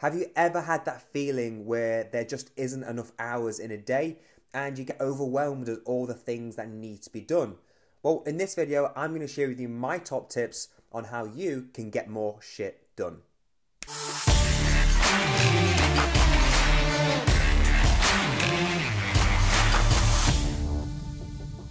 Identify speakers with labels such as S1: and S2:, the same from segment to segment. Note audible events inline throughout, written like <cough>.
S1: Have you ever had that feeling where there just isn't enough hours in a day and you get overwhelmed with all the things that need to be done? Well, in this video, I'm going to share with you my top tips on how you can get more shit done.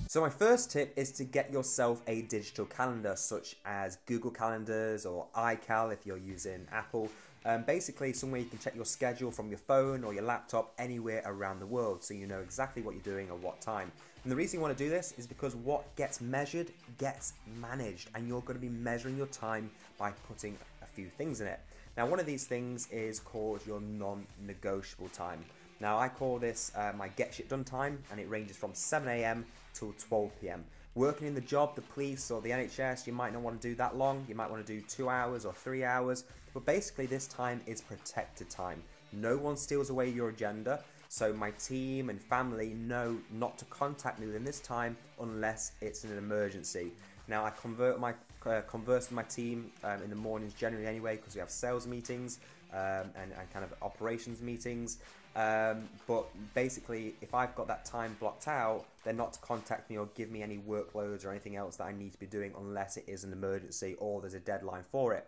S1: So my first tip is to get yourself a digital calendar such as Google Calendars or iCal if you're using Apple. Um, basically somewhere you can check your schedule from your phone or your laptop anywhere around the world so you know exactly what you're doing at what time. And the reason you want to do this is because what gets measured gets managed and you're going to be measuring your time by putting a few things in it. Now one of these things is called your non-negotiable time. Now I call this uh, my get shit done time and it ranges from 7am till 12pm. Working in the job, the police or the NHS, you might not want to do that long. You might want to do two hours or three hours. But basically this time is protected time. No one steals away your agenda. So my team and family know not to contact me within this time unless it's an emergency. Now I convert my uh, converse with my team um, in the mornings generally anyway because we have sales meetings um, and, and, kind of operations meetings. Um, but basically, if I've got that time blocked out, they're not to contact me or give me any workloads or anything else that I need to be doing unless it is an emergency or there's a deadline for it.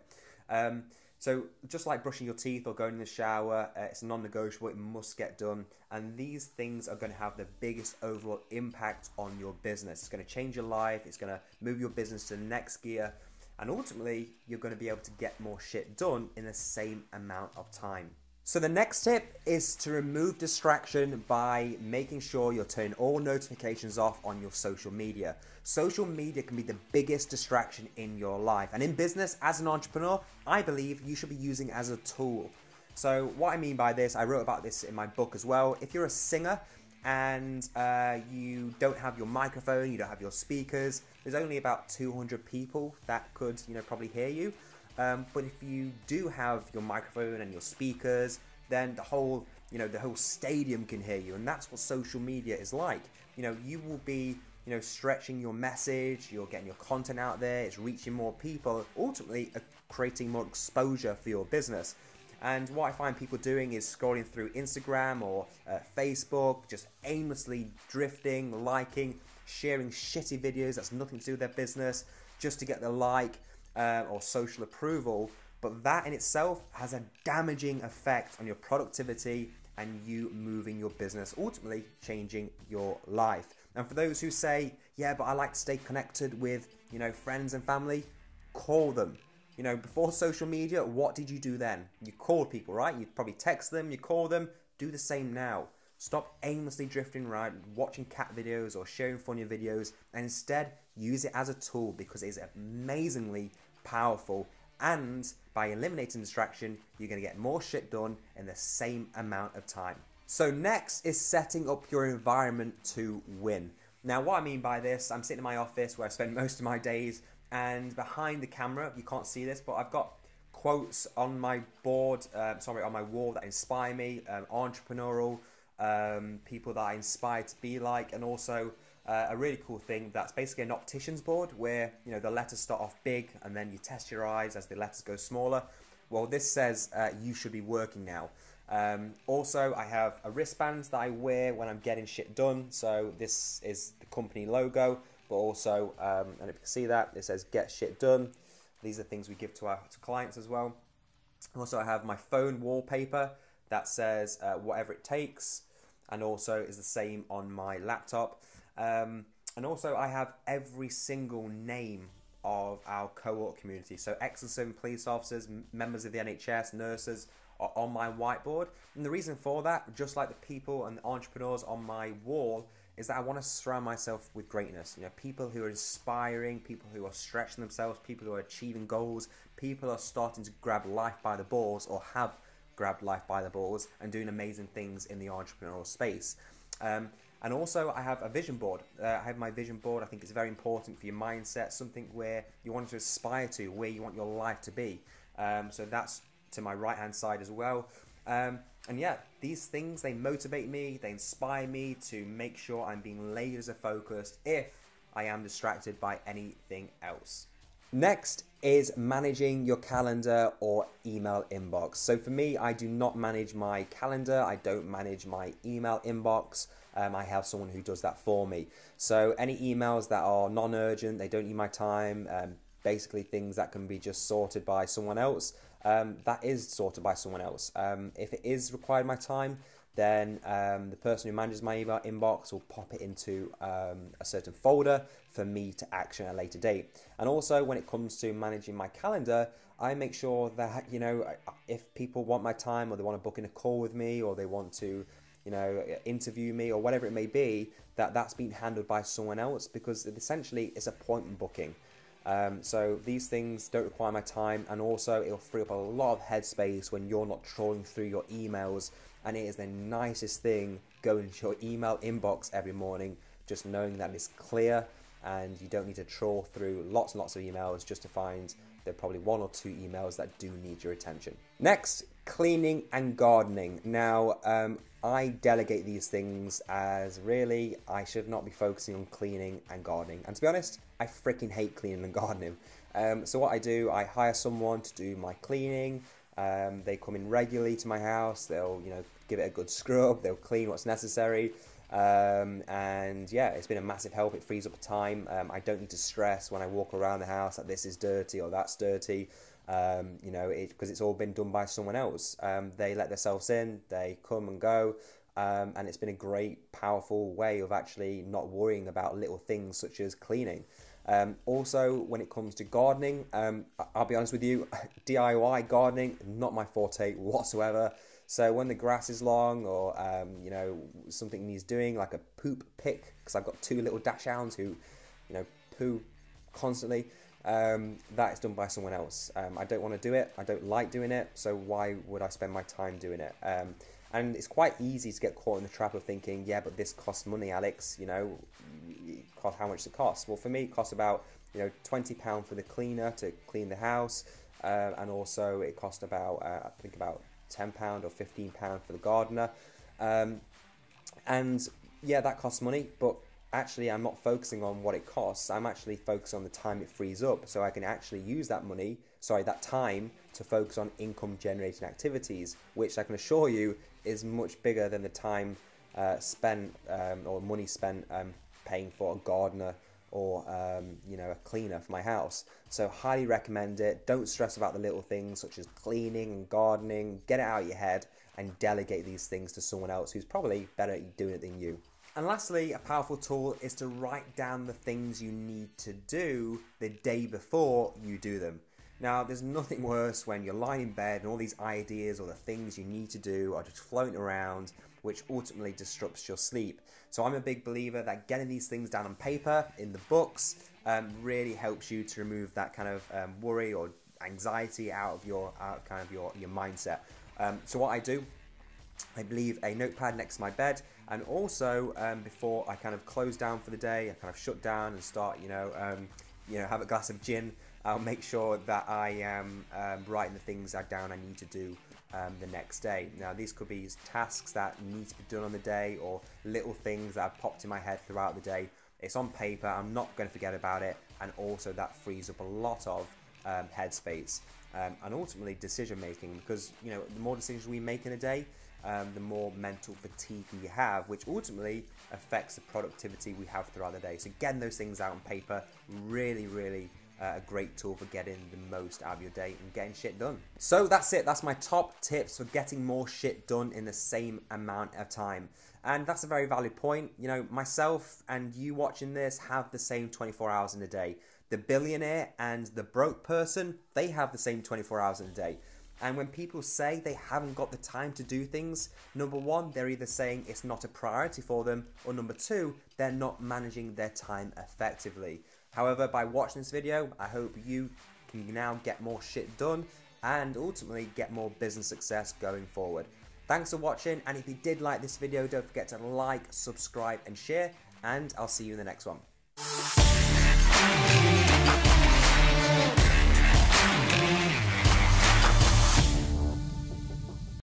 S1: Um, so just like brushing your teeth or going in the shower, uh, it's non-negotiable. It must get done, and these things are going to have the biggest overall impact on your business. It's going to change your life. It's going to move your business to the next gear, and ultimately, you're going to be able to get more shit done in the same amount of time. So the next tip is to remove distraction by making sure you're turning all notifications off on your social media. Social media can be the biggest distraction in your life. And in business, as an entrepreneur, I believe you should be using as a tool. So what I mean by this, I wrote about this in my book as well. If you're a singer and uh, you don't have your microphone, you don't have your speakers, there's only about 200 people that could, you know, probably hear you. Um, but if you do have your microphone and your speakers, then the whole you know the whole stadium can hear you, and that's what social media is like. You know, you will be you know stretching your message, you're getting your content out there, it's reaching more people, ultimately uh, creating more exposure for your business. And what I find people doing is scrolling through Instagram or uh, Facebook, just aimlessly drifting, liking, sharing shitty videos that's nothing to do with their business, just to get the like uh, or social approval, but that in itself has a damaging effect on your productivity and you moving your business, ultimately changing your life. And for those who say, yeah, but I like to stay connected with, you know, friends and family, call them. You know, before social media, what did you do then? You called people, right? You probably text them, you call them. Do the same now. Stop aimlessly drifting around, watching cat videos or sharing funny videos, and instead use it as a tool because it is amazingly powerful. And by eliminating distraction, you're going to get more shit done in the same amount of time. So, next is setting up your environment to win. Now, what I mean by this, I'm sitting in my office where I spend <laughs> most of my days, and behind the camera, you can't see this, but I've got quotes on my board, um, sorry, on my wall that inspire me, um, entrepreneurial, um, people that I inspire to be like, and also uh, a really cool thing that's basically an optician's board where you know the letters start off big and then you test your eyes as the letters go smaller. Well, this says uh, you should be working now. Um, also, I have a wristband that I wear when I'm getting shit done. So this is the company logo, but also, um, and if you can see that, it says get shit done. These are things we give to our to clients as well. Also, I have my phone wallpaper that says uh, whatever it takes, and also is the same on my laptop. Um, and also, I have every single name of our cohort community. So, ex and serving police officers, members of the NHS, nurses are on my whiteboard. And the reason for that, just like the people and the entrepreneurs on my wall, is that I want to surround myself with greatness. You know, people who are inspiring, people who are stretching themselves, people who are achieving goals, people are starting to grab life by the balls or have grabbed life by the balls and doing amazing things in the entrepreneurial space. Um, and also, I have a vision board. Uh, I have my vision board. I think it's very important for your mindset, something where you want to aspire to, where you want your life to be. Um, so that's to my right hand side as well. Um, and yeah, these things they motivate me, they inspire me to make sure I'm being laser focused if I am distracted by anything else. Next is managing your calendar or email inbox. So for me, I do not manage my calendar. I don't manage my email inbox. Um, I have someone who does that for me. So any emails that are non-urgent, they don't need my time, um, basically things that can be just sorted by someone else, um, that is sorted by someone else. Um, if it is required my time, then um, the person who manages my email inbox will pop it into um, a certain folder for me to action at a later date. And also, when it comes to managing my calendar, I make sure that you know if people want my time or they want to book in a call with me or they want to you know interview me or whatever it may be that that's been handled by someone else because essentially it's appointment booking um, so these things don't require my time and also it'll free up a lot of headspace when you're not trawling through your emails and it is the nicest thing going to your email inbox every morning just knowing that it's clear and you don't need to trawl through lots and lots of emails just to find there are probably one or two emails that do need your attention. Next, cleaning and gardening. Now, um, I delegate these things as really I should not be focusing on cleaning and gardening. And to be honest, I freaking hate cleaning and <laughs> gardening. Um, so what I do, I hire someone to do my cleaning. Um, they come in regularly to my house. They'll, you know, give it a good scrub. They'll clean what's necessary. Um, and yeah, it's been a massive help. It frees up time. Um, I don't need to stress when I walk around the house that this is dirty or that's dirty. Um, you know, because it, it's all been done by someone else. Um, they let themselves in, they come and go, um, and it's been a great, powerful way of actually not worrying about little things such as cleaning. Um, also, when it comes to gardening, I'll be honest with you, <laughs> DIY gardening not my forte whatsoever. So when the grass is long or, um, you know, something needs doing, like a poop pick, because I've got two little dachshunds who, you know, poo constantly, um, that is done by someone else. Um, I don't want to do it. I don't like doing it. So why would I spend my time doing it? Um, and it's quite easy to get caught in the trap of thinking, yeah, but this costs money, Alex. You know, how much does it cost? Well, for me, it costs about you know twenty pound for the cleaner to clean the house, uh, and also it cost about uh, I think about £10 or £15 for the gardener. Um, and yeah, that costs money, but actually I'm not focusing on what it costs. I'm actually focusing on the time it frees up so I can actually use that money, sorry, that time to focus on income generating activities, which I can assure you is much bigger than the time uh, spent um, or money spent um, paying for a gardener or um, you know a cleaner for my house. So highly recommend it. Don't stress about the little things such as cleaning and gardening. Get it out of your head and delegate these things to someone else who's probably better at doing it than you. And lastly, a powerful tool is to write down the things you need to do the day before you do them. Now, there's nothing worse when you're lying in bed and all these ideas or the things you need to do are just floating around which ultimately disrupts your sleep. So I'm a big believer that getting these things down on paper in the books um, really helps you to remove that kind of um, worry or anxiety out of your out kind of your your mindset. Um, so what I do, I believe, a notepad next to my bed, and also um, before I kind of close down for the day, I kind of shut down and start, you know, um, you know, have a glass of gin. I'll make sure that I am um, writing the things down I need to do um, the next day. Now, these could be tasks that need to be done on the day or little things that have popped in my head throughout the day. It's on paper, I'm not going to forget about it, and also that frees up a lot of um, headspace um, and ultimately decision making because you know the more decisions we make in a day, um, the more mental fatigue we have, which ultimately affects the productivity we have throughout the day. So getting those things out on paper really, really uh, a great tool for getting the most out of your day and getting shit done. So that's it. That's my top tips for getting more shit done in the same amount of time. And that's a very valid point. You know, myself and you watching this have the same 24 hours in a day. The billionaire and the broke person, they have the same 24 hours in a day. And when people say they haven't got the time to do things, number one, they're either saying it's not a priority for them, or number two, they're not managing their time effectively. However, by watching this video, I hope you can now get more shit done and ultimately get more business success going forward. Thanks for watching and if you did like this video, don't forget to like, subscribe and share and I'll see you in the next one.